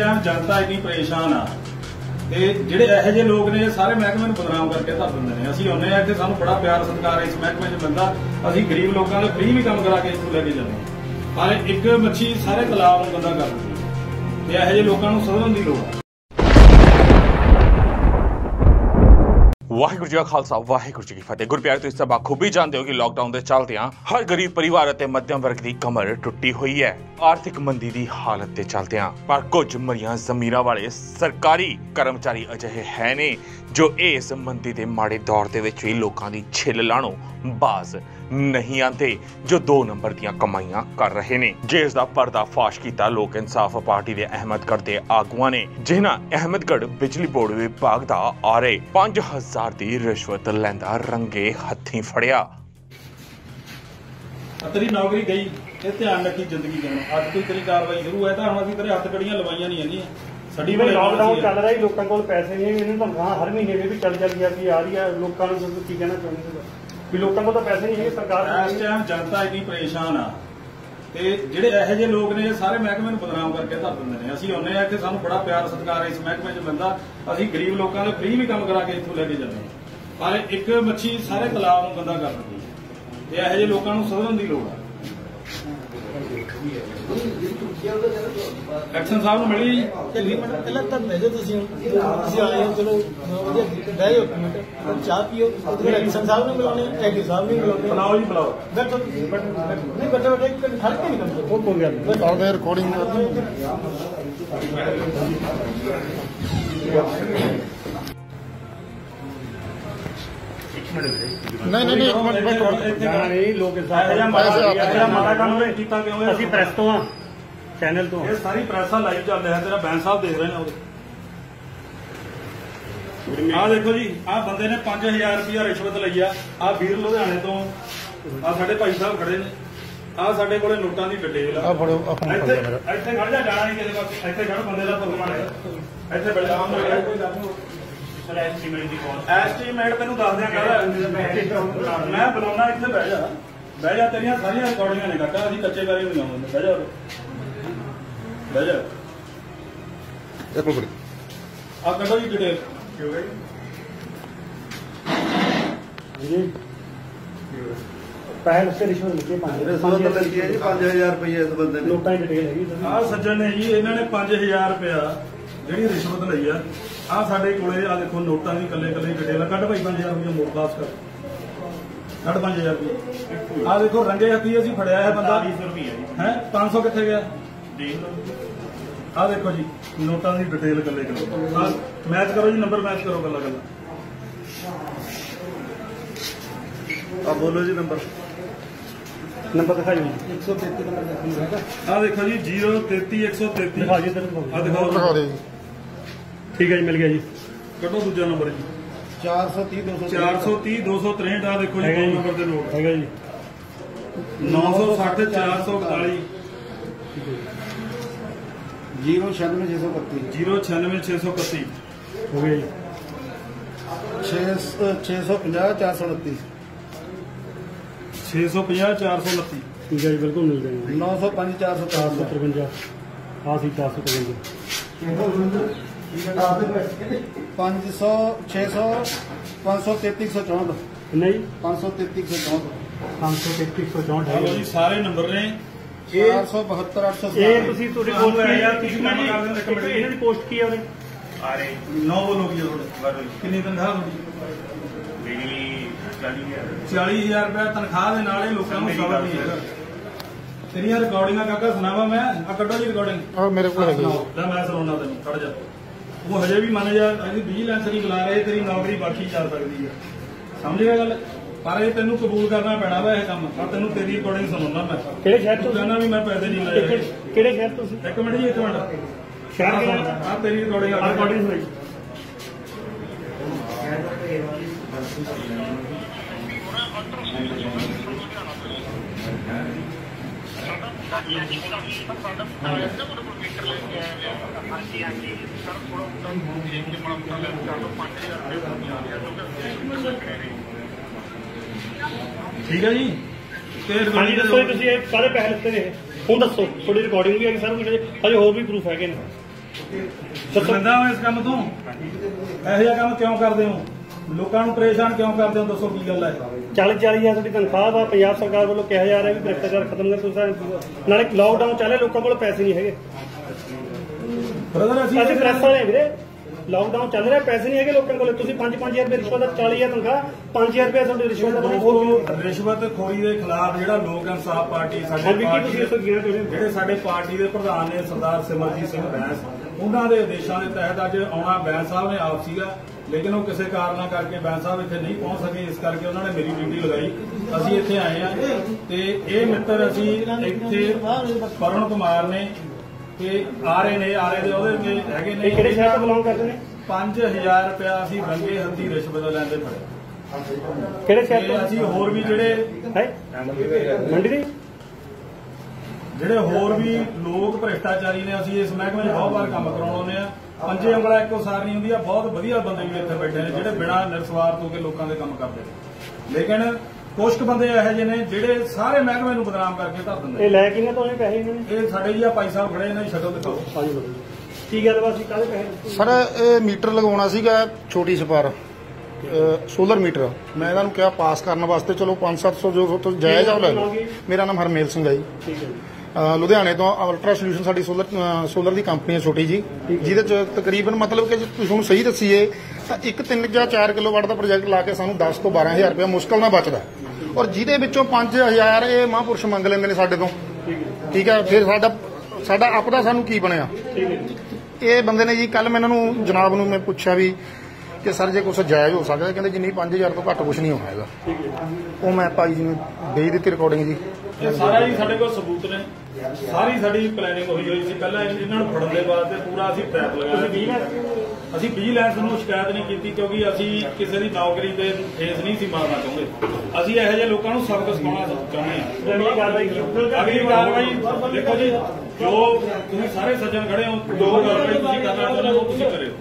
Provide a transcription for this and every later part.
Time ਜਨਤਾ ਇੰਨੀ ਪਰੇਸ਼ਾਨ ਆ, ਤੇ ਜਿਹੜੇ ਇਹੋ ਜਿਹੇ ਲੋਕ ਨੇ, ਸਾਰੇ ਮਹਿਕਮੇ ਨੂੰ ਬਦਨਾਮ ਕਰਕੇ ਧਰ ਦਿੰਦੇ ਨੇ। ਅਸੀਂ ਆਉਂਦੇ ਆ ਕਿ ਸਾਨੂੰ ਬੜਾ ਪਿਆਰ, ਸਤਿਕਾਰ ਇਸ ਮਹਿਕਮੇ 'ਚ ਮਿਲਦਾ ਅਸੀਂ ਗਰੀਬ ਲੋਕਾਂ ਦੇ ਫ੍ਰੀ ਵੀ ਕੰਮ ਕਰਾ ਕੇ ਇੱਥੋਂ ਲੈ ਕੇ ਜਾਂਦੇ ਪਰ ਇੱਕ ਮੱਛੀ ਸਾਰੇ ਤਲਾਬ ਨੂੰ ਗੰਦਾ ਕਰ ਦਿੰਦੀ ਤੇ ਇਹੋ ਜਿਹੇ ਲੋਕਾਂ ਨੂੰ ਸੁਧਰਨ ਦੀ ਲੋੜ ਹੈ ਵਾਹਿਗੁਰੂ ਜੀ ਕਾ ਖਾਲਸਾ, ਵਾਹਿਗੁਰੂ ਜੀ ਕੀ ਫਤਿਹ। ਗੁਰਪਿਆਰੇ ਤੁਸੀਂ ਸਭ ਖੂਬੀ ਜਾਣਦੇ ਹੋ ਕਿ ਲਾਕਡਾਊਨ ਦੇ ਚੱਲਦਿਆਂ ਹਰ ਗਰੀਬ ਪਰਿਵਾਰ ਅਤੇ ਮੱਧਮ ਵਰਗ ਦੀ ਕਮਰ ਟੁੱਟੀ ਹੋਈ ਹੈ। ਆਰਥਿਕ ਮੰਦੀ ਦੀ ਹਾਲਤ ਦੇ ਚੱਲਦਿਆਂ, ਪਰ ਕੁਝ ਮਰੀਆਂ ਜ਼ਮੀਰਾਂ ਵਾਲੇ ਸਰਕਾਰੀ ਕਰਮਚਾਰੀ ਅਜਿਹੇ ਹੈ ਨੇ ਜੋ ਇਸ ਮੰਦੀ ਦੇ ਮਾੜੇ ਦੌਰ ਦੇ ਵਿੱਚ ਵੀ ਲੋਕਾਂ ਦੀ ਛਿੱਲ ਲਾਣੋਂ ਬਾਜ਼ ਨਹੀਂ ਆਂਦੇ ਜੋ 2 ਨੰਬਰ ਦੀਆਂ ਕਮਾਈਆਂ ਕਰ ਰਹੇ ਨੇ। ਜਿਸ ਦਾ ਪਰਦਾ ਫਾਸ਼ ਕੀਤਾ ਲੋਕ ਇਨਸਾਫ ਪਾਰਟੀ ਦੇ ਅਹਿਮਦਗੜ੍ਹ ਦੇ ਆਗੂਆਂ ਨੇ, ਜਿਨ੍ਹਾਂ ਅਹਿਮਦਗੜ੍ਹ ਬਿਜਲੀ ਬੋਰਡ ਵਿਭਾਗ ਦਾ ਆਰੇ 5000 ਦੀ ਰਿਸ਼ਵਤ ਲੈਂਦਾ ਰੰਗੇ ਹੱਥੀ ਫੜਿਆ। ਆ ਨੌਕਰੀ ਗਈ। ਇਹ ਧਿਆਨ ਰੱਖੀ ਜ਼ਿੰਦਗੀ ਜਨ ਅੱਜ ਕੋਈ ਤੇਰੀ ਕਾਰਵਾਈ ਸ਼ੁਰੂ ਹੈ ਤਾਂ ਹੁਣ ਅਸੀਂ ਤੇਰੇ ਹੱਥ ਕੜੀਆਂ ਲਵਾਈਆਂ ਨਹੀਂ ਹੈਗੀਆਂ। ਸਾਡੀ ਭਲੇ ਲਾਕਡਾਊਨ ਚੱਲ। ਰਿਹਾ ਲੋਕਾਂ ਕੋਲ ਪੈਸੇ ਨਹੀਂ ਇਹਨਾਂ ਨੂੰ ਤਨਖਾਹ ਹਰ ਮਹੀਨੇ ਵੀ ਚੱਲ ਚੱਲ ਗਿਆ ਸੀ ਆ ਰਹੀ ਹੈ ਲੋਕਾਂ ਨੂੰ ਤੁਸੀਂ ਕੀ ਕਹਿਣਾ ਚਾਹੁੰਦੇ ਹੋ ਵੀ ਲੋਕਾਂ ਕੋਲ ਤਾਂ ਪੈਸੇ ਨਹੀਂ ਹੈਗੇ ਸਰਕਾਰ ਇਸ ਟਾਈਮ ਜਨਤਾ ਇੰਨੀ ਪਰੇਸ਼ਾਨ ਆ ਤੇ ਜਿਹੜੇ ਇਹੋ ਜਿਹੇ ਲੋਕ ਨੇ ਸਾਰੇ ਮਹਿਕਮੇ ਨੂੰ ਬਦਨਾਮ ਕਰਕੇ ਧਰ ਦਿੰਦੇ ਨੇ। ਅਸੀਂ ਆਉਂਦੇ ਆ ਕਿ ਸਾਨੂੰ ਬੜਾ ਪਿਆਰ ਸਤਿਕਾਰ ਇਸ ਮਹਿਕਮੇ 'ਚ ਮਿਲਦਾ ਅਸੀਂ ਗਰੀਬ ਲੋਕਾਂ ਦੇ ਫ੍ਰੀ ਵੀ ਕੰਮ ਕਰਾ ਕੇ ਇੱਥੋਂ ਲੈ ਕੇ ਜਾਂਦੇ ਪਰ ਇੱਕ ਮੱਛੀ ਸਾਰੇ ਤਲਾਬ ਨੂੰ ਗੰਦਾ ਕਰ ਦਿੰਦੀ ਹੈ। ਤੇ ਇਹੋ ਜਿਹੇ ਲੋਕਾਂ ਨੂੰ ਸੁਧਰਨ ਦੀ ਲੋੜ ਹੈ ਐਕਸ਼ਨ ਸਾਹਿਬ ਨੂੰ ਮਿਲੀ ਜੀ? ਚੱਲੀ ਮਿੰਟ ਪਹਿਲਾਂ ਤਾਂ ਜਾਓ ਤੁਸੀਂ। ਤੁਸੀਂ ਆਏ ਹੋ ਚਲੋ ਵਧੀਆ ਬਹਿ ਜਾਓ ਮਿੰਟ। ਚਾਹ ਪੀਓ। ਉਧਰ ਐਕਸ਼ਨ ਸਾਹਿਬ ਨੂੰ ਮਿਲਾਉਣੇ ਐਡੀ ਸਾਹਿਬ ਨੂੰ ਮਿਲਾਉਣੇ ਬੁਲਾਓ ਜੀ ਬੁਲਾਓ। ਬੈਠੋ। ਨਹੀਂ ਬੈਠੋ ਬੈਠੋ ਇੱਕ ਮਿੰਟ ਖੜ ਕੇ ਨਹੀਂ ਕਰਦੇ ਉਹ ਕੋਈ ਗੱਲ ਨਹੀਂ। ਆਉਂਦੇ ਰਿਕਾਰਡਿੰਗ ਨਹੀਂ ਨਹੀਂ ਨਹੀਂ ਇੱਕ ਮਿੰਟ ਬੈਠੋ ਜਾਣਾ ਨਹੀਂ ਲੋਕ ਮਾੜਾ ਇਹੋ ਜਿਹਾ ਮਾੜਾ ਕੰਮ ਹੋਏ ਕੀਤਾ ਕਿਉਂ ਹੈ ਅਸੀਂ ਪ੍ਰੈਸ ਤੋਂ ਆ ਚੈਨਲ ਤੋਂ ਇਹ ਸਾਰੀ ਪ੍ਰੈਸ ਆ ਲਾਈਵ ਚੱਲ ਰਿਹਾ ਤੇਰਾ ਬੈਂਸ ਸਾਹਿਬ ਦੇਖ ਰਹੇ ਨੇ ਉਹਦੇ। ਆਹ ਦੇਖੋ ਜੀ ਆਹ ਬੰਦੇ ਨੇ 5000 ਰੁਪਇਆ ਰਿਸ਼ਵਤ ਲਈ ਆ। ਆਹ ਵੀਰ ਲੁਧਿਆਣੇ ਤੋਂ ਆਹ ਸਾਡੇ ਭਾਈ ਸਾਹਿਬ ਖੜੇ ਨੇ। ਆਹ ਸਾਡੇ ਕੋਲੇ ਨੋਟਾਂ ਦੀ ਡਿਟੇਲ ਆ। ਆ ਫੜੋ ਆ ਫੋਨ ਇੱਥੇ ਫੜ ਮੇਰਾ ਇੱਥੇ ਖੜ ਜਾ ਜਾਣਾ ਨਹੀਂ ਕਿਸੇ ਪਾਸੇ। ਇੱਥੇ ਖੜ ਬੰਦੇ ਦਾ ਭਗਵਾਨ ਹੈ ਇੱਥੇ ਬੈਠਾ। ਕੋਈ ਸਰ ਐਸਟੀਮੇਟ ਦੀ ਕੋਲ ਐਸਟੀਮੇਟ ਤੈਨੂੰ ਦੱਸ ਦਿਆਂ ਕਰ ਮੈਂ ਬੁਲਾਉਣਾ ਇੱਥੇ ਬਹਿ ਜਾ। ਬਹਿ ਜਾ ਤੇਰੀਆਂ ਸਾਰੀਆਂ ਰਿਕਾਰਡਿੰਗਾਂ ਨੇ ਕਾਕਾ ਅਸੀਂ ਕੱਚੇ ਕਾਰੇ ਨਹੀਂ ਆਉਂਦੇ ਬਹਿ ਜਾ। ਬਹਿ ਜਾ। ਇੱਕ ਮਿੰਟ ਆ ਕੱਢੋ ਜੀ ਡਿਟੇਲ ਜੀ ਪਹਿਲ ਸੇ ਰਿਸ਼ਵਤ ਲਿਖੇ ਪੰਜ ਰਿਸ਼ਵਤ ਲੱਗੀ ਹੈ ਜੀ 5000 ਰੁਪਏ ਇਸ ਬੰਦੇ ਨੇ। ਨੋਟਾਂ ਦੀ ਡਿਟੇਲ ਹੈਗੀ। ਆਹ ਸੱਜਣ ਨੇ ਜੀ ਇਹਨਾਂ ਨੇ 5000 ਰੁਪਇਆ ਜਿਹੜੀ ਰਿਸ਼ਵਤ ਲਈ ਆ। ਆਹ ਸਾਡੇ ਕੋਲੇ ਆ ਦੇਖੋ ਨੋਟਾਂ ਦੀ ਕੱਲੇ ਕੱਲੇ ਡਿਟੇਲ ਕੱਢ ਭਾਈ 5000 ਰੁਪਇਆ ਮੋੜ ਪਾਸ ਕਰ ਕੱਢ 5000 ਰੁਪਇਆ ਆਹ ਦੇਖੋ ਰੰਗੇ ਹੱਥੀ ਅਸੀਂ ਫੜਿਆ ਹੈ ਬੰਦਾ। 400 ਰੁਪਇਆ ਹੈ? 500 ਕਿੱਥੇ ਗਿਆ? ਆਹ ਦੇਖੋ ਜੀ ਨੋਟਾਂ ਦੀ ਡਿਟੇਲ ਕੱਲੇ ਕੱਲੇ ਮੈਚ ਕਰੋ ਜੀ ਨੰਬਰ ਮੈਚ ਕਰੋ ਕੱਲਾ ਕੱਲਾ ਆ ਬੋਲੋ ਜੀ ਨੰਬਰ। ਨੰਬਰ ਦਿਖਾਓ ਜੀ। 133 ਨੰਬਰ ਦਾ ਹੈਗਾ ਆਹ ਦੇਖੋ ਜੀ 033133 ਦਿਖਾਓ ਜੀ ਇੱਧਰ ਆਹ ਦਿਖਾਓ। ਦਿਖਾ ਦੇ ਜੀ। ਠੀਕ ਹੈ ਜੀ ਮਿਲ ਗਿਆ ਜੀ। ਕੱਢੋ ਦੂਜਾ ਨੰਬਰ ਜੀ। 430 200 430 263 ਆ ਦੇਖੋ ਜੀ ਹੈਗਾ ਦੋ ਜੀ ਨੰਬਰ ਦੇ ਨੋਟ। ਹੈਗਾ ਜੀ। 960 441 096631 096631 ਹੋ ਗਿਆ ਜੀ। 650 429 650 429 ਠੀਕ ਹੈ ਜੀ ਬਿਲਕੁਲ ਮਿਲ ਜਾਏਗਾ 905 457 453 ਆ ਸੀ 453 500 600 533 164 ਨਹੀਂ 533 164 533 164 ਆਹ ਲਓ ਹੈਗਾ ਜੀ ਸਾਰੇ ਨੰਬਰ ਨੇ। 472 800 ਇਹ ਤੁਸੀਂ ਤੁਹਾਡੇ ਤੁਹਾਨੂੰ ਕੋਲ ਇਹ ਯਾਰ ਤੁਸੀਂ ਕੰਮ ਕਰਦੇ ਹੋ ਇੱਕ ਮਿੰਟ। ਇਹਨਾਂ ਦੀ ਪੋਸਟ ਕੀ ਹੈ ਉਹਦੇ? ਆਰੇ ਨੌ ਬੋਲੋ ਕੀ ਤੁਹਾਡੇ? ਕਿੰਨੀ ਤਨਖਾਹ ਤੁਹਾਡੀ? 40000 ਰੁਪਏ ਤਨਖਾਹ ਦੇ ਨਾਲ ਇਹ ਲੋਕਾਂ ਨੂੰ ਸਬਰ ਨਹੀਂ ਹੈਗਾ। ਤੇਰੀਆਂ ਰਿਕਾਰਡਿੰਗਾਂ ਕਾਕਾ ਸੁਣਾਵਾ ਮੈਂ? ਆ ਕੱਢੋ ਜੀ ਰਿਕਾਰਡਿੰਗ ਆ ਮੇਰੇ ਕੋਲ ਹੈਗੀ। ਲੈ ਮੈਂ ਸੁਣਾਉਣਾ ਤੈਨੂੰ ਖੜ ਜਾ। ਉਹ ਹਜੇ ਵੀ ਮੰਨ ਜਾ ਅਸੀਂ ਵਿਜੀਲੈਂਸ ਨਹੀਂ ਬੁਲਾ ਰਹੇ ਤੇਰੀ ਨੌਕਰੀ ਬਾਕੀ ਚੱਲ ਸਕਦੀ ਹੈ ਸਮਝ ਗਿਆ ਗੱਲ? ਪਰ ਇਹ ਤੈਨੂੰ ਕਬੂਲ ਕਰਨਾ ਪੈਣਾ ਵਾ ਇਹ ਕੰਮ। ਆ ਤੈਨੂੰ ਤੇਰੀ ਰਿਕਾਰਡਿੰਗ ਸੁਣਾਉਣਾ ਮੈਂ। ਕਿਹੜੇ ਸ਼ਹਿਰ ਤੂੰ ਕਹਿੰਦਾ ਵੀ ਮੈਂ ਪੈਸੇ ਨਹੀਂ ਲਏ ਕਿਹੜੇ- ਕਿਹੜੇ ਸ਼ਹਿਰ ਤੋਂ ਸੀ? ਇੱਕ ਮਿੰਟ ਜੀ ਇੱਕ ਮਿੰਟ। ਸ਼ਹਿਰ ਕਿਹੜਾ? ਆ ਤੇਰੀ ਰਿਕਾਰਡਿੰਗ ਆ। ਰਿਕਾਰਡਿੰਗ ਹੋਈ। ਠੀਕ ਹੈ ਜੀ। ਤੇ ਹਾਂਜੀ ਦੱਸੋ ਜੀ ਤੁਸੀਂ ਇਹ ਸਾਰੇ ਪੈਸੇ ਲਿੱਤੇ ਨੇ। ਹੁਣ ਦੱਸੋ ਤੁਹਾਡੀ ਰਿਕਾਰਡਿੰਗ ਵੀ ਹੈ ਕਿ ਸਰ ਕੁਝ ਹਜੇ ਹੋਰ ਵੀ ਪ੍ਰੂਫ ਹੈਗੇ ਨੇ। ਸ਼ਰਮਿੰਦਾ ਹੋ ਇਸ ਕੰਮ ਤੋਂ? ਇਹੋ ਜਿਹਾ ਕੰਮ ਕਿਉਂ ਕਰਦੇ ਹੋ? ਲੋਕਾਂ ਨੂੰ ਪਰੇਸ਼ਾਨ ਕਿਉਂ ਕਰਦੇ ਹੋ? ਦੱਸੋ ਕੀ ਗੱਲ ਹੈ। 40 40 ਹਜ਼ਾਰ ਤੁਹਾਡੀ ਤਨਖਾਹ ਵਾ ਪੰਜਾਬ ਸਰਕਾਰ ਵੱਲੋਂ ਕਿਹਾ ਜਾ ਰਿਹਾ ਵੀ ਭ੍ਰਿਸ਼ਟਾਚਾਰ ਖਤਮ ਕਰ ਤੁਸੀਂ ਨਾਲੇ ਲਾਕਡਾਊਨ ਚੱਲੇ ਲੋਕਾਂ ਕੋਲ ਪੈਸੇ ਨਹੀਂ ਹੈਗੇ। ਬ੍ਰਦਰ ਅਸੀਂ ਅਸੀਂ ਪ੍ਰੈਸ ਵਾਲੇ ਵੀਰੇ ਲਾਕਡਾਊਨ ਚੱਲ ਰਿਹਾ ਪੈਸੇ ਨਹੀਂ ਹੈਗੇ ਲੋਕਾਂ ਕੋਲ। ਤੁਸੀਂ 5 5000 ਰੁਪਏ ਰਿਸ਼ਵਤ ਦਾ 40000 ਤਨਖਾਹ 5000 ਰੁਪਏ ਤੁਹਾਡੀ ਰਿਸ਼ਵਤ ਦਾ ਰਿਸ਼ਵਤ ਖੋਰੀ ਦੇ ਖਿਲਾਫ ਜਿਹੜਾ ਲੋਕ ਇਨਸਾਫ ਪਾਰਟੀ ਸਾਡੇ ਜਿਹੜੇ ਸਾਡੇ ਪਾਰਟੀ ਦੇ ਪ੍ਰਧਾਨ ਨੇ ਸਰਦਾਰ ਸਿਮਰਜੀਤ ਸਿੰਘ ਬੈਂਸ ਉਹਨਾਂ ਦੇ ਆਦੇਸ਼ਾਂ ਦੇ ਤਹਿਤ ਅੱਜ ਆਉਣਾ ਬੈਂਸ ਸਾਹਿਬ ਨੇ ਆਪ ਸੀਗਾ। ਲੇਕਿਨ ਉਹ ਕਿਸੇ ਕਾਰਨਾਂ ਕਰਕੇ ਬੈਂਸ ਸਾਹਿਬ ਇੱਥੇ ਨਹੀਂ ਪਹੁੰਚ ਸਕੇ ਇਸ ਕਰਕੇ ਉਹਨਾਂ ਨੇ ਮੇਰੀ ਡਿਊਟੀ ਲਗਾਈ। ਅਸੀਂ ਇੱਥੇ ਆਏ ਆ ਤੇ ਇਹ ਮਿੱਤਰ ਅਸੀਂ ਇੱਥੇ ਪਰਣ ਕੁਮਾਰ ਨੇ ਤੇ ਆ ਰਹੇ ਨੇ ਆ ਰਹੇ ਦੇ ਉਹਦੇ ਅੱਗੇ ਹੈਗੇ ਨੇ ਕਿਹੜੇ ਸ਼ਹਿਰ ਤੋਂ ਬਿਲੋਂਗ ਕਰਦੇ ਨੇ? 5000 ਰੁਪਇਆ ਅਸੀਂ ਰੰਗੇ ਹੱਥੀ ਰਿਸ਼ਵਤ ਲੈਂਦੇ ਫੜੇ। ਕਿਹੜੇ ਸ਼ਹਿਰ ਤੇ ਤੋਂ? ਅਸੀਂ ਹੋਰ ਵੀ ਜਿਹੜੇ ਮੰਡੀ ਦੇ? ਜਿਹੜੇ ਹੋਰ ਵੀ ਲੋਕ ਭ੍ਰਿਸ਼ਟਾਚਾਰੀ ਨੇ ਅਸੀਂ ਇਸ ਮਹਿਕਮੇ 'ਚ ਬਹੁਤ ਵਾਰ ਕੰਮ ਕਰਾਉਣੇ ਆ ਪੰਜੇ ਉਂਗਲਾਂ ਇੱਕੋ ਸਾਰ ਨਹੀਂ ਹੁੰਦੀ ਆ ਬਹੁਤ ਵਧੀਆ ਬੰਦੇ ਵੀ ਇੱਥੇ ਬੈਠੇ ਨੇ ਜਿਹੜੇ ਬਿਨਾਂ ਨਿਰਸਵਾਰਥ ਹੋ ਕੇ ਲੋਕਾਂ ਦੇ ਕੰਮ ਕਰਦੇ ਨੇ। ਲੇਕਿਨ ਕੁਝ ਕੁ ਬੰਦੇ ਇਹੋ ਜਿਹੇ ਨੇ ਜਿਹੜੇ ਸਾਰੇ ਮਹਿਕਮੇ ਨੂੰ ਬਦਨਾਮ ਕਰਕੇ ਧਰ ਦਿੰਦੇ ਇਹ ਲੈ ਕਿੰਨੇ ਤੋਂ ਆਏ ਪੈਸੇ ਇਹਨਾਂ ਨੇ। ਇਹ ਸਾਡੇ ਜੀ ਆ ਭਾਈ ਸਾਹਿਬ ਖੜੇ ਨੇ ਸ਼ਕਲ ਦਿਖਾਓ। ਕੀ ਗੱਲਬਾਤ ਸੀ? ਕਾਹਦੇ ਪੈਸੇ ਸਰ ਇਹ ਮੀਟਰ ਲਗਾਉਣਾ ਸੀਗਾ ਛੋਟੀ ਸਪਾਰ। Solar metre. ਮੈਂ ਇਹਨਾਂ ਨੂੰ ਕਿਹਾ ਪਾਸ ਕਰਨ ਵਾਸਤੇ ਚਲੋ 5-700 ਜੋ ਤੋਂ ਜਾਇਜ਼ ਆ ਲੈ ਲਓ। ਮੇਰਾ ਨਾਮ ਹਰਮੇਲ ਸਿੰਘ ਹੈ ਜੀ। ਠੀਕ ਹੈ ਜੀ। ਲੁਧਿਆਣੇ ਤੋਂ ਅਲਟਰਾ ਸੋਲੂਸ਼ਨ ਸਾਡੀ ਸੋਲਰ ਸੋਲਰ ਦੀ ਕੰਪਨੀ ਹੈ ਛੋਟੀ ਜੀ, ਜਿਹਦੇ ਚ ਤਕਰੀਬਨ ਮਤਲਬ ਕਿ ਜੇ ਤੁਹਾਨੂੰ ਸਹੀ ਦੱਸੀਏ, ਤਾਂ ਇੱਕ 3 ਜਾਂ 4 ਕਿਲੋਵਾਟ ਦਾ ਪ੍ਰੋਜੈਕਟ ਲਾ ਕੇ ਸਾਨੂੰ 10 ਤੋਂ 12000 ਰੁਪਏ ਮੁਸ਼ਕਲ ਨਾਲ ਬਚਦਾ। ਔਰ ਜਿਹਦੇ ਵਿੱਚੋਂ 5000 ਇਹ ਮਹਾਂਪੁਰਸ਼ ਮੰਗ ਲੈਂਦੇ ਨੇ ਸਾਡੇ ਤੋਂ। ਠੀਕ ਹੈ, ਫਿਰ ਸਾਡਾ ਸਾਡਾ ਆਪਦਾ ਸਾਨੂੰ ਕੀ ਬਣਿਆ? ਇਹ ਬੰਦੇ ਨੇ ਜੀ ਕੱਲ ਮੈਂ ਇਹਨਾਂ ਨੂੰ ਜਨਾਬ ਨੂੰ ਮੈਂ ਪੁੱਛਿਆ ਵੀ ਕਿ ਸਰ ਜੇ ਕੁਛ ਜਾਇਜ਼ ਹੋ ਸਕਦਾ, ਕਹਿੰਦੇ ਜਿੰਨੀ 5000 ਤੋਂ ਘੱਟ ਕੁਛ ਨਹੀਂ ਹੋਣਾ ਹੈਗਾ। ਉਹ ਮੈਂ ਭਾਈ ਜੀ ਨੂੰ ਭੇਜ ਦਿੱਤੀ ਰਿਕਾਰਡਿੰਗ ਜੀ। ਇਹ ਸਾਰਾ ਜੀ ਸਾਡੇ ਕੋਲ ਸਬੂਤ ਨੇ। ਸਾਰੀ ਸਾਡੀ ਪਲੈਨਿੰਗ ਹੋਈ ਹੋਈ ਸੀ। ਪਹਿਲਾਂ ਇਹਨਾਂ ਨੂੰ ਫੜਨ ਦੇ ਵਾਸਤੇ ਪੂਰਾ ਅਸੀਂ ਟ੍ਰੈਪ ਲਗਾਇਆ ਅਸੀਂ ਵਿਜੀਲੈਂਸ ਨੂੰ ਸ਼ਿਕਾਇਤ ਨਹੀਂ ਕੀਤੀ ਕਿਉਂਕਿ ਅਸੀਂ ਕਿਸੇ ਦੀ ਨੌਕਰੀ ਤੇ ਠੇਸ ਨਹੀਂ ਸੀ ਮਾਰਨਾ ਚਾਹੁੰਦੇ। ਅਸੀਂ ਇਹੋ ਜਿਹੇ ਲੋਕਾਂ ਨੂੰ ਸਬਕ ਸਿਖਾਉਣਾ ਚਾਹੁੰਦੇ ਹਾਂ। ਅਗਲੀ ਕਾਰਵਾਈ ਦੇਖੋ ਜੀ ਜੋ ਤੁਸੀਂ ਸਾਰੇ ਸੱਜਣ ਖੜੇ ਹੋ ਜੋ ਕਾਰਵਾਈ ਤੁਸੀਂ ਕਰਨਾ ਚਾਹੁੰਦੇ ਹੋ ਉਹ ਤੁਸੀਂ ਕਰਿਓ।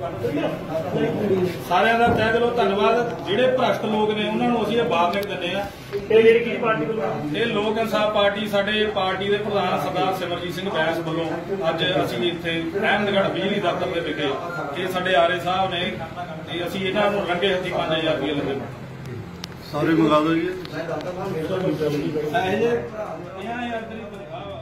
ਸਾਰਿਆਂ ਦਾ ਤਹਿ ਦਿਲੋਂ ਧੰਨਵਾਦ। ਜਿਹੜੇ ਭ੍ਰਸ਼ਟ ਲੋਕ ਨੇ ਉਹਨਾਂ ਨੂੰ ਅਸੀਂ ਇਹ ਵਾਰਨਿੰਗ ਦਿੰਦੇ ਆ ਇਹ ਜਿਹੜੀ ਕੀ ਪਾਰਟੀ ਵੱਲੋਂ? ਇਹ ਲੋਕ ਇਨਸਾਫ ਪਾਰਟੀ ਸਾਡੇ ਪਾਰਟੀ ਦੇ ਪ੍ਰਧਾਨ ਸਰਦਾਰ ਸਿਮਰਜੀਤ ਸਿੰਘ ਬੈਂਸ ਵੱਲੋਂ ਅੱਜ ਅਸੀਂ ਇੱਥੇ ਅਹਿਮਦਗੜ੍ਹ ਬਿਜਲੀ ਦਫ਼ਤਰ ਦੇ ਵਿਖੇ ਇਹ ਸਾਡੇ ਆਰੇ ਸਾਹਿਬ ਨੇ ਤੇ ਅਸੀਂ ਇਹਨਾਂ ਨੂੰ ਰੰਗੇ ਹੱਥੀ 5000 ਰੁਪਏ ਹਾਂ। ਸਾਰੇ ਮੰਗਾ ਦਿਓ ਜੀ। ਇਹ ਜੇ 50000 ਦੀ ਤਨਖਾਹ ਵਾ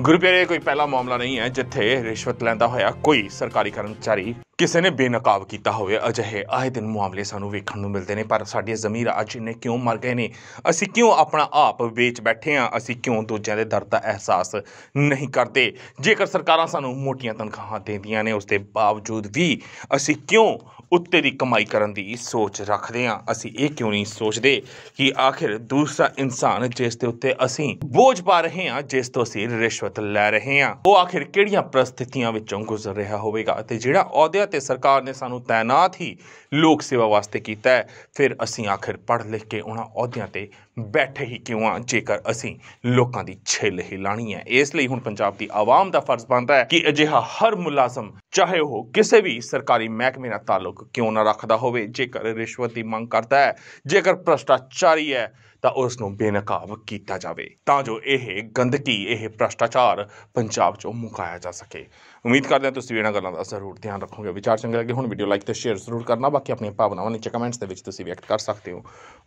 ਗੁਰਪਿਆਰੇ ਕੋਈ ਪਹਿਲਾ ਮਾਮਲਾ ਨਹੀਂ ਹੈ ਜਿੱਥੇ ਰਿਸ਼ਵਤ ਲੈਂਦਾ ਹੋਇਆ ਕੋਈ ਸਰਕਾਰੀ ਕਰਮਚਾਰੀ ਕਿਸੇ ਨੇ ਬੇਨਕਾਬ ਕੀਤਾ ਹੋਵੇ, ਅਜਿਹੇ ਆਏ ਦਿਨ ਮਾਮਲੇ ਸਾਨੂੰ ਵੇਖਣ ਨੂੰ ਮਿਲਦੇ ਨੇ, ਪਰ ਸਾਡੀਆਂ ਜ਼ਮੀਰ ਅੱਜ ਇੰਨੇ ਕਿਉਂ ਮਰ ਗਏ ਨੇ? ਅਸੀਂ ਕਿਉਂ ਆਪਣਾ ਆਪ ਵੇਚ ਬੈਠੇ ਹਾਂ? ਅਸੀਂ ਕਿਉਂ ਦੂਜਿਆਂ ਦੇ ਦਰਦ ਦਾ ਅਹਿਸਾਸ ਨਹੀਂ ਕਰਦੇ? ਜੇਕਰ ਸਰਕਾਰਾਂ ਸਾਨੂੰ ਮੋਟੀਆਂ ਤਨਖਾਹਾਂ ਦਿੰਦੀਆਂ ਨੇ, ਉਸ ਦੇ ਬਾਵਜੂਦ ਵੀ ਅਸੀਂ ਕਿਉਂ ਉੱਤੇ ਦੀ ਕਮਾਈ ਕਰਨ ਦੀ ਸੋਚ ਰੱਖਦੇ ਹਾਂ? ਅਸੀਂ ਇਹ ਕਿਉਂ ਨਹੀਂ ਸੋਚਦੇ ਕਿ ਆਖਿਰ ਦੂਸਰਾ ਇਨਸਾਨ ਜਿਸ ਦੇ ਉੱਤੇ ਅਸੀਂ ਬੋਝ ਪਾ ਰਹੇ ਹਾਂ, ਜਿਸ ਤੋਂ ਅਸੀਂ ਰਿਸ਼ਵਤ ਲੈ ਰਹੇ ਹਾਂ, ਉਹ ਆਖਿਰ ਕਿਹੜੀਆਂ ਪ੍ਰਸਥਿਤੀਆਂ ਵਿੱਚੋਂ ਗੁਜ਼ਰ ਰਿਹਾ ਹੋਵੇਗਾ? ਤੇ ਜਿਹੜਾ ਅਹੁਦਿਆਂ ਤੇ ਸਰਕਾਰ ਨੇ ਸਾਨੂੰ ਤਾਇਨਾਤ ਹੀ ਲੋਕ ਸੇਵਾ ਵਾਸਤੇ ਕੀਤਾ ਹੈ। ਫਿਰ ਅਸੀਂ ਆਖਿਰ ਪੜ੍ਹ ਲਿਖ ਕੇ ਉਹਨਾਂ ਅਹੁਦਿਆਂ ਤੇ ਬੈਠੇ ਹੀ ਕਿਉਂ ਆ? ਜੇਕਰ ਅਸੀਂ ਲੋਕਾਂ ਦੀ ਛਿੱਲ ਹੀ ਲਾਣੀ ਹੈ। ਇਸ ਲਈ ਹੁਣ ਪੰਜਾਬ ਦੀ ਆਵਾਮ ਦਾ ਫਰਜ਼ ਬਣਦਾ ਹੈ ਕਿ ਅਜਿਹਾ ਹਰ ਮੁਲਾਜ਼ਮ, ਚਾਹੇ ਉਹ ਕਿਸੇ ਵੀ ਸਰਕਾਰੀ ਮਹਿਕਮੇ ਨਾਲ ਤਾਲੁਕ ਕਿਉਂ ਨਾ ਰੱਖਦਾ ਹੋਵੇ, ਜੇਕਰ ਰਿਸ਼ਵਤ ਦੀ ਮੰਗ ਕਰਦਾ ਹੈ, ਜੇਕਰ ਭ੍ਰਸ਼ਟਾਚਾਰੀ ਹੈ, ਤਾਂ ਉਸ ਨੂੰ ਬੇਨਕਾਬ ਕੀਤਾ ਜਾਵੇ। ਤਾਂ ਜੋ ਇਹ ਗੰਦਗੀ, ਇਹ ਭ੍ਰਸ਼ਟਾਚਾਰ ਪੰਜਾਬ 'ਚੋਂ ਮੁਕਾਇਆ ਜਾ ਸਕੇ। ਉਮੀਦ ਕਰਦੇ ਹਾਂ ਤੁਸੀਂ ਵੀ ਇਹਨਾਂ ਗੱਲਾਂ ਦਾ ਜ਼ਰੂਰ ਧਿਆਨ ਰੱਖੋਗੇ। ਵਿਚਾਰ ਚੰਗੇ ਲੱਗੇ ਹੁਣ, ਵੀਡੀਓ ਲਾਈਕ ਤੇ ਸ਼ੇਅਰ ਜ਼ਰੂਰ ਕਰਨਾ। ਬਾਕੀ ਆਪਣੀਆਂ ਭਾਵਨਾਵਾਂ ਨੀਚੇ ਕਮੈਂਟਸ ਦੇ ਵਿੱਚ ਤੁਸੀਂ ਵਿਅਕਤ ਕਰ ਸਕਦੇ ਹੋ।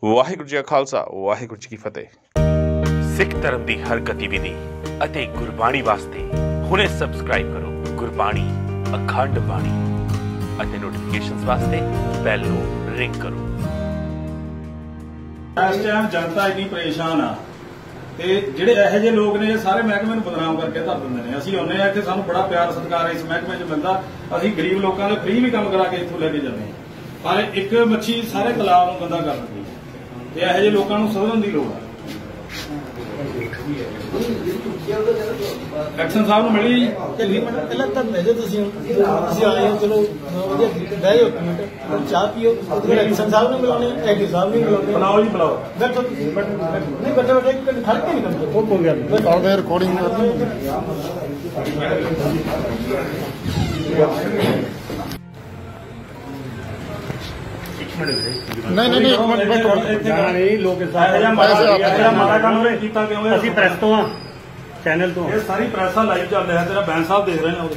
ਵਾਹਿਗੁਰੂ ਜੀ ਕਾ ਖਾਲਸਾ, ਵਾਹਿਗੁਰੂ ਜੀ ਕੀ ਫਤਿਹ। ਸਿੱਖ ਧਰਮ ਦੀ ਹਰ ਗਤੀਵਿਧੀ ਅਤੇ ਗੁਰਬਾਣੀ ਵਾਸਤੇ ਹੁਣੇ ਸਬਸਕ੍ਰਾਈਬ ਕਰੋ ਗੁਰਬਾਣੀ, ਅਖੰਡ ਬਾਣੀ ਅਤੇ ਨੋਟੀਫਿਕੇਸ਼ਨਸ ਵਾਸਤੇ ਬੈਲ ਨੂੰ ਰਿੰਗ ਕਰੋ। ਇਸ ਟਾਈਮ ਜਨਤਾ ਇੰਨੀ ਪਰੇਸ਼ਾਨ ਆ ਤੇ ਜਿਹੜੇ ਇਹੋ ਜਿਹੇ ਲੋਕ ਨੇ ਸਾਰੇ ਮਹਿਕਮੇ ਨੂੰ ਬਦਨਾਮ ਕਰਕੇ ਧਰ ਦਿੰਦੇ ਨੇ। ਅਸੀਂ ਆਉਂਦੇ ਆ ਇੱਥੇ, ਸਾਨੂੰ ਬੜਾ ਪਿਆਰ ਸਤਿਕਾਰ ਇਸ ਮਹਿਕਮੇ 'ਚ ਮਿਲਦਾ। ਅਸੀਂ ਗਰੀਬ ਲੋਕਾਂ ਦੇ ਫ੍ਰੀ ਵੀ ਕੰਮ ਕਰਾ ਕੇ ਇੱਥੋਂ ਲੈ ਕੇ ਜਾਂਦੇ ਹਾਂ। ਪਰ ਇੱਕ ਮੱਛੀ ਸਾਰੇ ਤਲਾਬ ਨੂੰ ਗੰਦਾ ਕਰ ਦਿੰਦੀ ਤੇ ਇਹੋ ਜਿਹੇ ਲੋਕਾਂ ਨੂੰ ਸੁਧਰਨ ਦੀ ਲੋੜ ਆ। ਐਕਸ਼ਨ ਸਾਹਿਬ ਨੂੰ ਮਿਲੀ ਪਹਿਲਾਂ ਤਾਂ ਮੈਜਰ ਤੁਸੀਂ ਤੁਸੀਂ ਆਏ ਹੋ ਚਲੋ ਵਧੀਆ ਬਹਿ ਜਾਓ ਮਿੰਟ। ਚਾਹ ਪੀਓ। ਬਾਅਦ ਐਕਸ਼ਨ ਸਾਹਿਬ ਨੂੰ ਮਿਲਾਉਣੇ ਐਕਸ਼ਨ ਸਾਹਿਬ ਨੂੰ ਮਿਲਾਉਣੇ। ਬੁਲਾਓ ਜੀ ਬੁਲਾਓ ਬੈਠੋ। ਤੁਸੀਂ, ਬੈਠੋ ਬੈਠੋ। ਨਹੀਂ ਬੈਠੋ ਬੈਠੋ ਇੱਕ ਮਿੰਟ ਖੜ ਕੇ ਨਹੀਂ ਕਰਦੇ ਉਹ ਕੋਈ ਗੱਲ ਨਹੀਂ ਕਰਦੇ ਰਿਕਾਰਡਿੰਗ ਨਹੀਂ ਨਹੀਂ ਨਹੀਂ ਇੱਕ ਮਿੰਟ ਜਾਣਾ ਨਹੀਂ ਲੋਕ ਇਸ ਇਹੋ ਜਿਹਾ ਮਾੜਾ ਕੰਮ ਨਹੀਂ ਕੀਤਾ ਕਿਉਂ ਅਸੀਂ ਪ੍ਰੈਸ ਤੋਂ ਆ ਚੈਨਲ ਤੋਂ ਇਹ ਸਾਰੀ ਪ੍ਰੈਸਾਂ ਲਾਈਵ ਚੱਲ ਰਿਹਾ ਤੇਰਾ ਬੈਂਸ ਸਾਹਿਬ ਦੇਖ ਰਹੇ ਨੇ ਉਹਦੇ